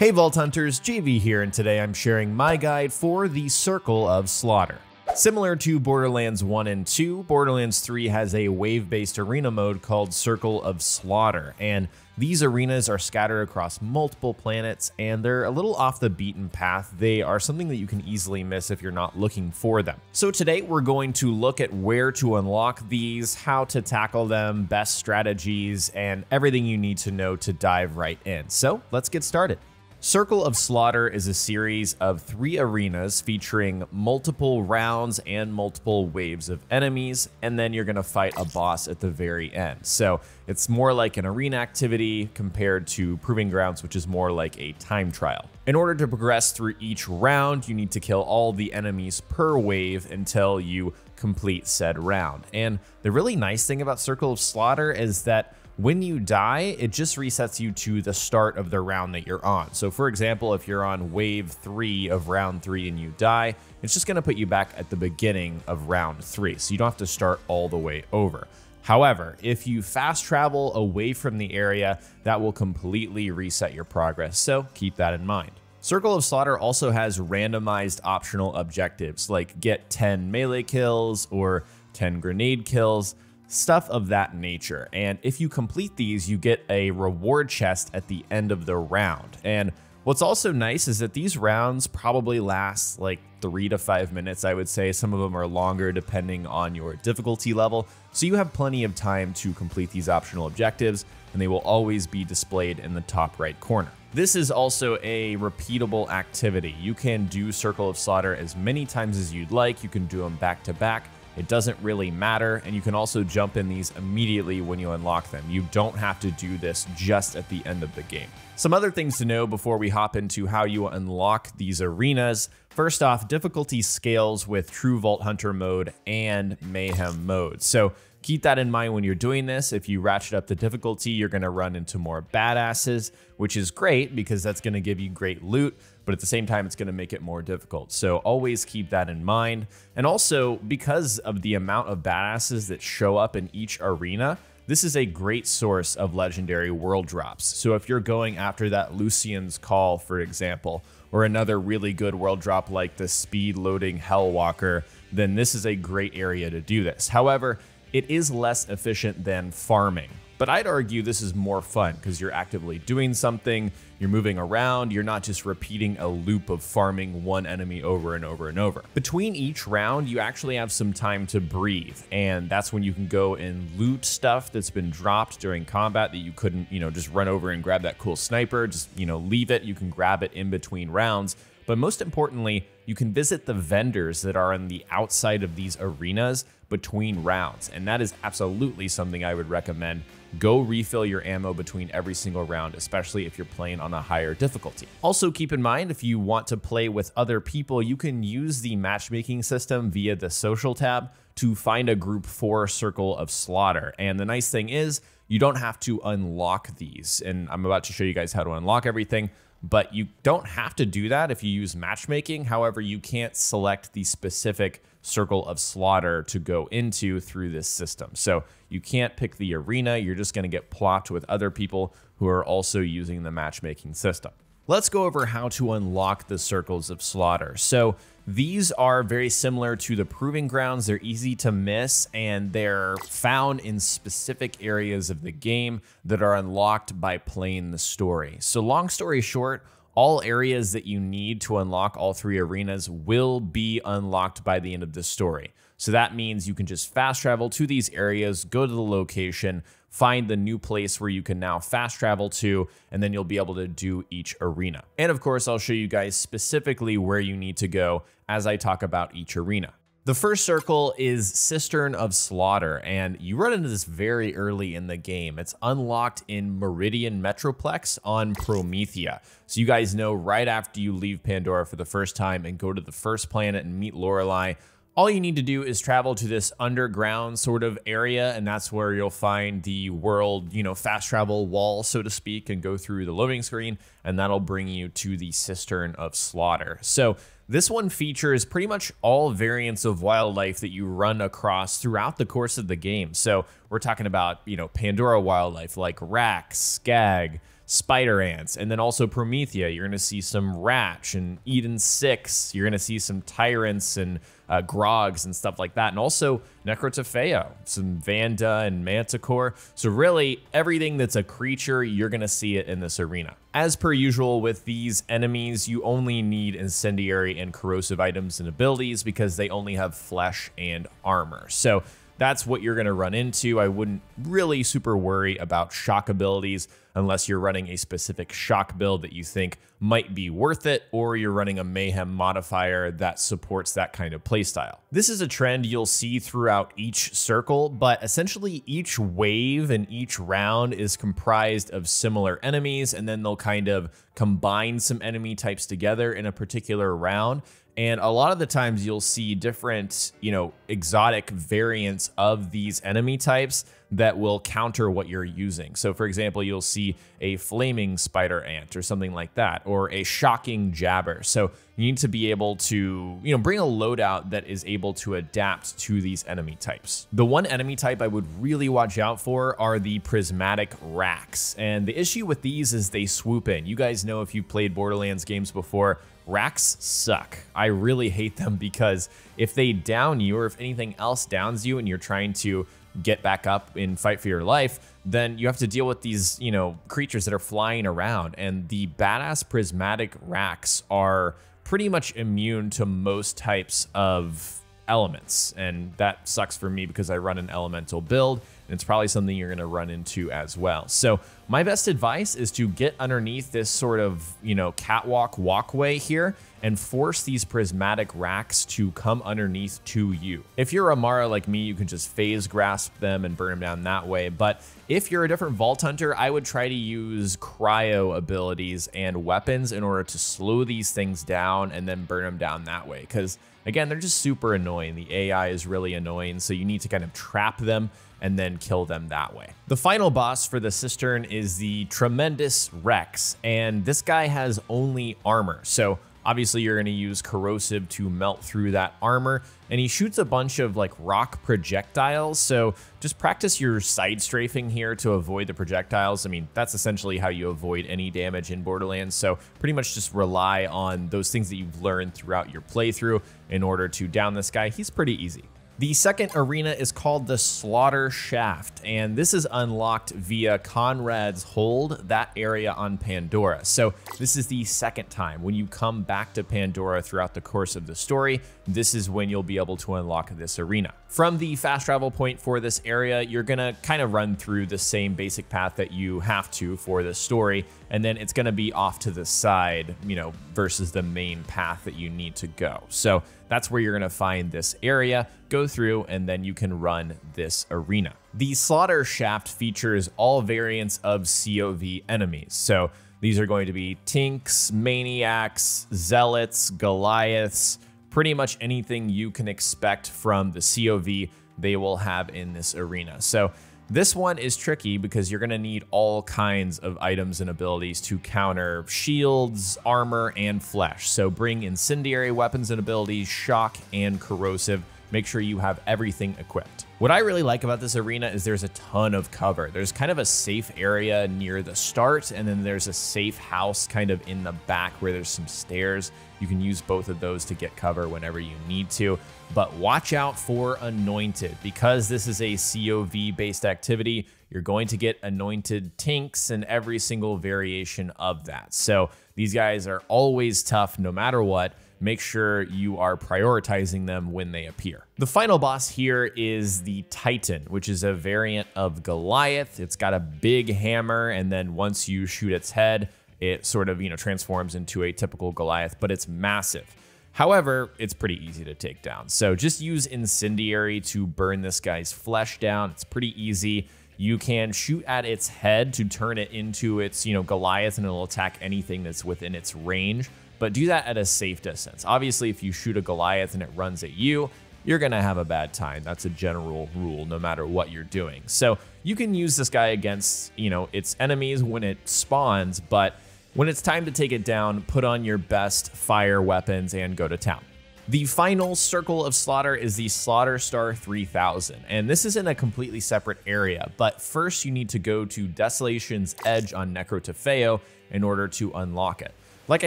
Hey Vault Hunters, JV here, and today I'm sharing my guide for the Circle of Slaughter. Similar to Borderlands 1 and 2, Borderlands 3 has a wave-based arena mode called Circle of Slaughter, and these arenas are scattered across multiple planets, and they're a little off the beaten path. They are something that you can easily miss if you're not looking for them. So today we're going to look at where to unlock these, how to tackle them, best strategies, and everything you need to know to dive right in. So let's get started. Circle of Slaughter is a series of three arenas featuring multiple rounds and multiple waves of enemies, and then you're going to fight a boss at the very end. So it's more like an arena activity compared to Proving Grounds, which is more like a time trial. In order to progress through each round, you need to kill all the enemies per wave until you complete said round. And the really nice thing about Circle of Slaughter is that when you die, it just resets you to the start of the round that you're on. So for example, if you're on wave three of round three and you die, it's just gonna put you back at the beginning of round three. So you don't have to start all the way over. However, if you fast travel away from the area, that will completely reset your progress. So keep that in mind. Circle of Slaughter also has randomized optional objectives like get 10 melee kills or 10 grenade kills stuff of that nature. And if you complete these, you get a reward chest at the end of the round. And what's also nice is that these rounds probably last like three to five minutes, I would say. Some of them are longer depending on your difficulty level. So you have plenty of time to complete these optional objectives, and they will always be displayed in the top right corner. This is also a repeatable activity. You can do Circle of Slaughter as many times as you'd like. You can do them back to back it doesn't really matter, and you can also jump in these immediately when you unlock them. You don't have to do this just at the end of the game. Some other things to know before we hop into how you unlock these arenas. First off, difficulty scales with True Vault Hunter mode and Mayhem mode. So Keep that in mind when you're doing this. If you ratchet up the difficulty, you're to run into more badasses, which is great because that's to give you great loot, but at the same time, it's to make it more difficult. So always keep that in mind. And also, because of the amount of badasses that show up in each arena, this is a great source of legendary world drops. So if you're going after that Lucian's Call, for example, or another really good world drop like the speed loading Hellwalker, then this is a great area to do this. However, it is less efficient than farming. But I'd argue this is more fun because you're actively doing something, you're moving around, you're not just repeating a loop of farming one enemy over and over and over. Between each round, you actually have some time to breathe, and that's when you can go and loot stuff that's been dropped during combat that you couldn't, you know, just run over and grab that cool sniper, just, you know, leave it, you can grab it in between rounds. But most importantly, you can visit the vendors that are on the outside of these arenas between rounds. And that is absolutely something I would recommend. Go refill your ammo between every single round, especially if you're playing on a higher difficulty. Also, keep in mind if you want to play with other people, you can use the matchmaking system via the social tab to find a group for Circle of Slaughter. And the nice thing is, you don't have to unlock these. And I'm about to show you guys how to unlock everything but you don't have to do that if you use matchmaking. However, you can't select the specific circle of slaughter to go into through this system. So you can't pick the arena. You're just going to get plopped with other people who are also using the matchmaking system. Let's go over how to unlock the circles of slaughter. So these are very similar to the proving grounds. They're easy to miss and they're found in specific areas of the game that are unlocked by playing the story. So long story short, all areas that you need to unlock all three arenas will be unlocked by the end of the story. So that means you can just fast travel to these areas, go to the location, find the new place where you can now fast travel to, and then you'll be able to do each arena. And of course, I'll show you guys specifically where you need to go as I talk about each arena. The first circle is Cistern of Slaughter, and you run into this very early in the game. It's unlocked in Meridian Metroplex on Promethea. So you guys know right after you leave Pandora for the first time and go to the first planet and meet Lorelei, all you need to do is travel to this underground sort of area, and that's where you'll find the world, you know, fast travel wall, so to speak, and go through the loading screen, and that'll bring you to the Cistern of Slaughter. So this one features pretty much all variants of wildlife that you run across throughout the course of the game. So we're talking about, you know, Pandora wildlife like Rakk, Skag, spider ants, and then also Promethea. You're going to see some Ratch and Eden 6. You're going to see some Tyrants and uh, Grogs and stuff like that. And also Necrotafeyo, some Vanda and Manticore. So really, everything that's a creature, you're going to see it in this arena. As per usual with these enemies, you only need incendiary and corrosive items and abilities because they only have flesh and armor. So that's what you're going to run into. I wouldn't really super worry about shock abilities unless you're running a specific shock build that you think might be worth it, or you're running a mayhem modifier that supports that kind of playstyle. This is a trend you'll see throughout each circle, but essentially each wave and each round is comprised of similar enemies, and then they'll kind of combine some enemy types together in a particular round. And a lot of the times you'll see different, you know, exotic variants of these enemy types that will counter what you're using. So for example, you'll see a flaming spider ant or something like that, or a shocking jabber. So you need to be able to, you know, bring a loadout that is able to adapt to these enemy types. The one enemy type I would really watch out for are the prismatic Rakks. And the issue with these is they swoop in. You guys know if you've played Borderlands games before, Rakks suck. I really hate them because if they down you or if anything else downs you and you're trying to get back up and fight for your life, then you have to deal with these, you know, creatures that are flying around. And the badass prismatic Rakks are pretty much immune to most types of elements. And that sucks for me because I run an elemental build it's probably something you're going to run into as well. So my best advice is to get underneath this sort of, you know, catwalk walkway here and force these prismatic Rakks to come underneath to you. If you're Amara like me, you can just phase grasp them and burn them down that way. But if you're a different Vault Hunter, I would try to use cryo abilities and weapons in order to slow these things down and then burn them down that way. Because again, they're just super annoying. The AI is really annoying, so you need to kind of trap them and then kill them that way. The final boss for the Cistern is the Tremendous Rex, and this guy has only armor. So Obviously, you're going to use corrosive to melt through that armor, and he shoots a bunch of like rock projectiles. So just practice your side strafing here to avoid the projectiles. I mean, that's essentially how you avoid any damage in Borderlands. So pretty much just rely on those things that you've learned throughout your playthrough in order to down this guy. He's pretty easy. The second arena is called the Slaughter Shaft, and this is unlocked via Conrad's Hold, that area on Pandora. So this is the second time. When you come back to Pandora throughout the course of the story, this is when you'll be able to unlock this arena. From the fast travel point for this area, you're gonna kind of run through the same basic path that you have to for this story, and then it's gonna be off to the side, you know, versus the main path that you need to go. So that's where you're gonna find this area, go through, and then you can run this arena. The Slaughter Shaft features all variants of COV enemies. So these are going to be Tinks, Maniacs, Zealots, Goliaths, pretty much anything you can expect from the COV they will have in this arena. So this one is tricky because you're going to need all kinds of items and abilities to counter shields, armor, and flesh. So bring incendiary weapons and abilities, shock, and corrosive. Make sure you have everything equipped. What I really like about this arena is there's a ton of cover. There's kind of a safe area near the start, and then there's a safe house kind of in the back where there's some stairs. You can use both of those to get cover whenever you need to. But watch out for Anointed. Because this is a COV based activity, you're going to get Anointed Tinks and every single variation of that. So these guys are always tough no matter what make sure you are prioritizing them when they appear. The final boss here is the Titan, which is a variant of Goliath. It's got a big hammer, and then once you shoot its head, it sort of, you know, transforms into a typical Goliath, but it's massive. However, it's pretty easy to take down. So just use Incendiary to burn this guy's flesh down. It's pretty easy. You can shoot at its head to turn it into its, you know, Goliath and it'll attack anything that's within its range but do that at a safe distance. Obviously, if you shoot a Goliath and it runs at you, you're going to have a bad time. That's a general rule no matter what you're doing. So you can use this guy against, you know, its enemies when it spawns, but when it's time to take it down, put on your best fire weapons and go to town. The final circle of slaughter is the Slaughter Star 3000, and this is in a completely separate area, but first you need to go to Desolation's Edge on Necrotafeyo in order to unlock it. Like I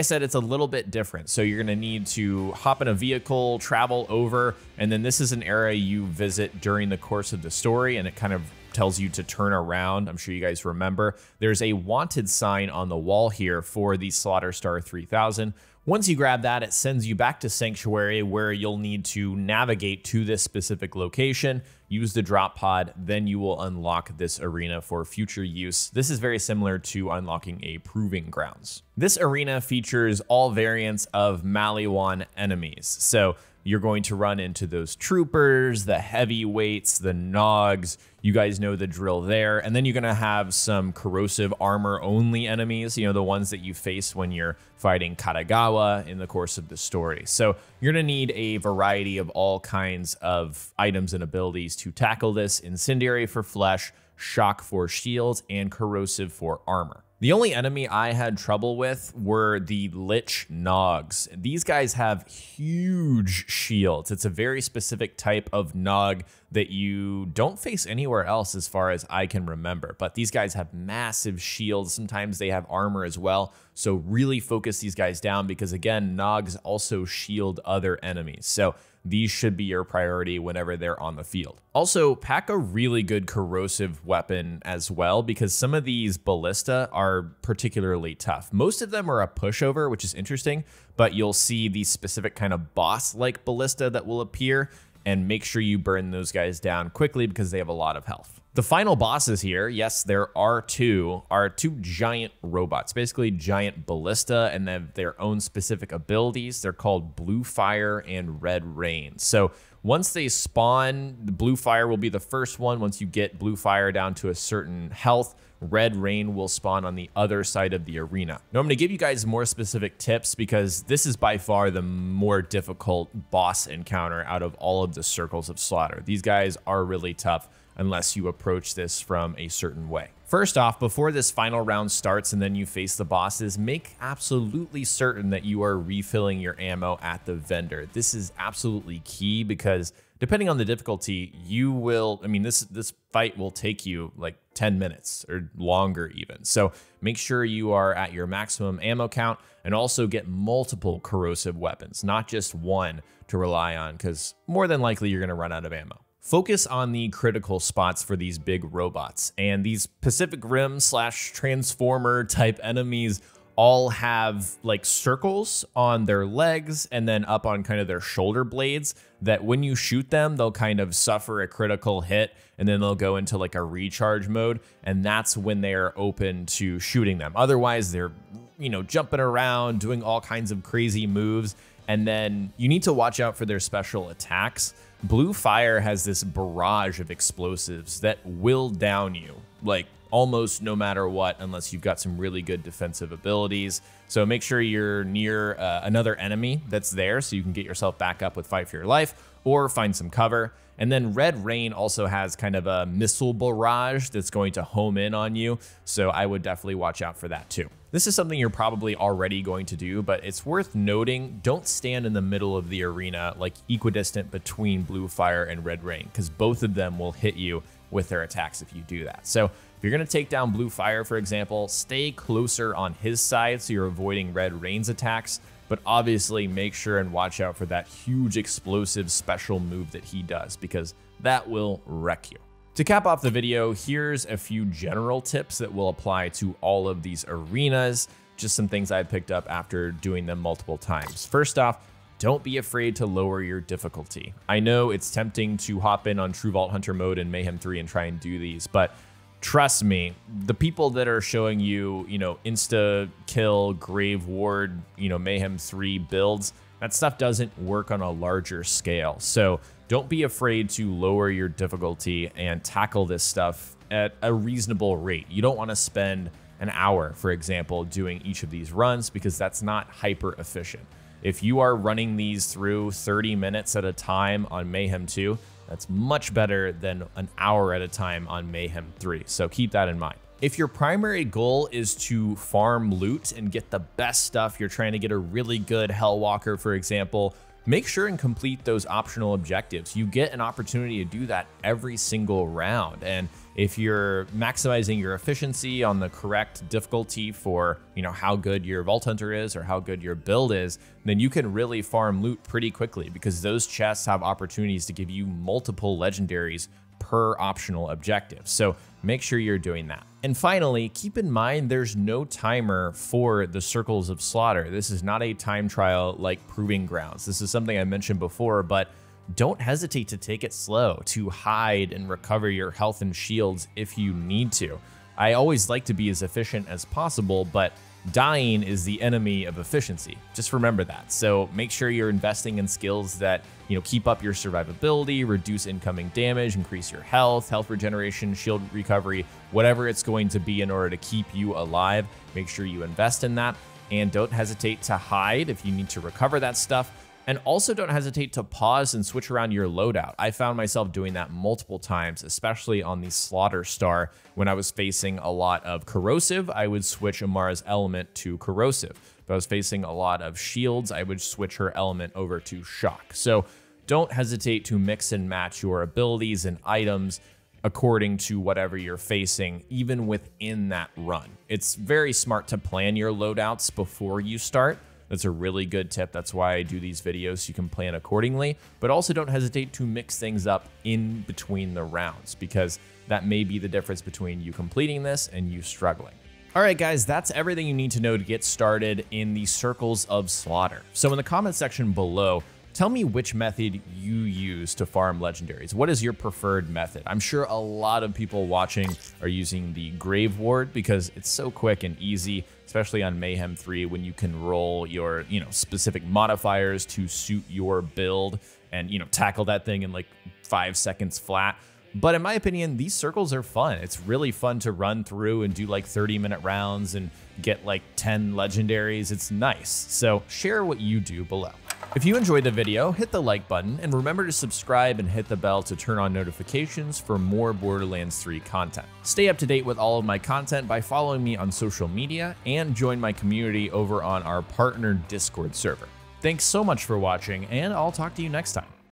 said, it's a little bit different. So you're gonna need to hop in a vehicle, travel over, and then this is an area you visit during the course of the story, and it kind of tells you to turn around. I'm sure you guys remember. There's a wanted sign on the wall here for the Slaughter Star 3000. Once you grab that, it sends you back to Sanctuary where you'll need to navigate to this specific location, use the drop pod, then you will unlock this arena for future use. This is very similar to unlocking a Proving Grounds. This arena features all variants of Maliwan enemies. So you're going to run into those troopers, the heavyweights, the nogs. You guys know the drill there. And then you're going to have some corrosive armor only enemies, you know, the ones that you face when you're fighting Katagawa in the course of the story. So you're going to need a variety of all kinds of items and abilities to tackle this incendiary for flesh, shock for shields, and corrosive for armor. The only enemy I had trouble with were the Lich Nogs. These guys have huge shields. It's a very specific type of Nog that you don't face anywhere else as far as I can remember. But these guys have massive shields. Sometimes they have armor as well. So really focus these guys down because again, Nogs also shield other enemies. So these should be your priority whenever they're on the field. Also, pack a really good corrosive weapon as well because some of these ballista are particularly tough. Most of them are a pushover, which is interesting, but you'll see these specific kind of boss-like ballista that will appear and make sure you burn those guys down quickly because they have a lot of health. The final bosses here, yes, there are two, are two giant robots, basically giant ballista, and they have their own specific abilities. They're called Blue Fire and Red Rain. So once they spawn, the Blue Fire will be the first one. Once you get Blue Fire down to a certain health, Red Rain will spawn on the other side of the arena. Now I'm to give you guys more specific tips because this is by far the more difficult boss encounter out of all of the Circles of Slaughter. These guys are really tough unless you approach this from a certain way. First off, before this final round starts and then you face the bosses, make absolutely certain that you are refilling your ammo at the vendor. This is absolutely key because depending on the difficulty, you will, I mean, this, this fight will take you like 10 minutes or longer even. So make sure you are at your maximum ammo count and also get multiple corrosive weapons, not just one to rely on because more than likely you're gonna run out of ammo focus on the critical spots for these big robots. And these Pacific Rim slash Transformer type enemies all have like circles on their legs and then up on kind of their shoulder blades that when you shoot them, they'll kind of suffer a critical hit and then they'll go into like a recharge mode. And that's when they are open to shooting them. Otherwise, they're, you know, jumping around, doing all kinds of crazy moves. And then you need to watch out for their special attacks Blue Fire has this barrage of explosives that will down you, like almost no matter what, unless you've got some really good defensive abilities. So make sure you're near uh, another enemy that's there so you can get yourself back up with Fight for Your Life or find some cover. And then Red Rain also has kind of a missile barrage that's going to home in on you. So I would definitely watch out for that too. This is something you're probably already going to do, but it's worth noting, don't stand in the middle of the arena like equidistant between Blue Fire and Red Rain, because both of them will hit you with their attacks if you do that. So if you're going to take down Blue Fire, for example, stay closer on his side so you're avoiding Red Rain's attacks, but obviously make sure and watch out for that huge explosive special move that he does, because that will wreck you. To cap off the video, here's a few general tips that will apply to all of these arenas, just some things I picked up after doing them multiple times. First off, don't be afraid to lower your difficulty. I know it's tempting to hop in on True Vault Hunter mode in Mayhem 3 and try and do these, but trust me, the people that are showing you, you know, insta kill, Graveward, you know, Mayhem 3 builds, that stuff doesn't work on a larger scale. So don't be afraid to lower your difficulty and tackle this stuff at a reasonable rate. You don't want to spend an hour, for example, doing each of these runs because that's not hyper efficient. If you are running these through 30 minutes at a time on Mayhem 2, that's much better than an hour at a time on Mayhem 3. So keep that in mind. If your primary goal is to farm loot and get the best stuff, you're trying to get a really good Hellwalker, for example, make sure and complete those optional objectives. You get an opportunity to do that every single round. And if you're maximizing your efficiency on the correct difficulty for, you know, how good your Vault Hunter is or how good your build is, then you can really farm loot pretty quickly because those chests have opportunities to give you multiple legendaries per optional objective. So make sure you're doing that. And finally, keep in mind there's no timer for the Circles of Slaughter. This is not a time trial like Proving Grounds. This is something I mentioned before, but don't hesitate to take it slow, to hide and recover your health and shields if you need to. I always like to be as efficient as possible, but dying is the enemy of efficiency. Just remember that. So make sure you're investing in skills that, you know, keep up your survivability, reduce incoming damage, increase your health, health regeneration, shield recovery, whatever it's going to be in order to keep you alive. Make sure you invest in that and don't hesitate to hide if you need to recover that stuff and also don't hesitate to pause and switch around your loadout. I found myself doing that multiple times, especially on the Slaughter Star. When I was facing a lot of Corrosive, I would switch Amara's element to Corrosive. If I was facing a lot of shields, I would switch her element over to Shock. So don't hesitate to mix and match your abilities and items according to whatever you're facing, even within that run. It's very smart to plan your loadouts before you start that's a really good tip. That's why I do these videos so you can plan accordingly. But also don't hesitate to mix things up in between the rounds because that may be the difference between you completing this and you struggling. All right, guys, that's everything you need to know to get started in the Circles of Slaughter. So in the comment section below, Tell me which method you use to farm legendaries. What is your preferred method? I'm sure a lot of people watching are using the Graveward because it's so quick and easy, especially on Mayhem 3 when you can roll your, you know, specific modifiers to suit your build and, you know, tackle that thing in like five seconds flat. But in my opinion, these circles are fun. It's really fun to run through and do like 30 minute rounds and get like 10 legendaries. It's nice. So share what you do below. If you enjoyed the video, hit the like button and remember to subscribe and hit the bell to turn on notifications for more Borderlands 3 content. Stay up to date with all of my content by following me on social media and join my community over on our partner Discord server. Thanks so much for watching and I'll talk to you next time.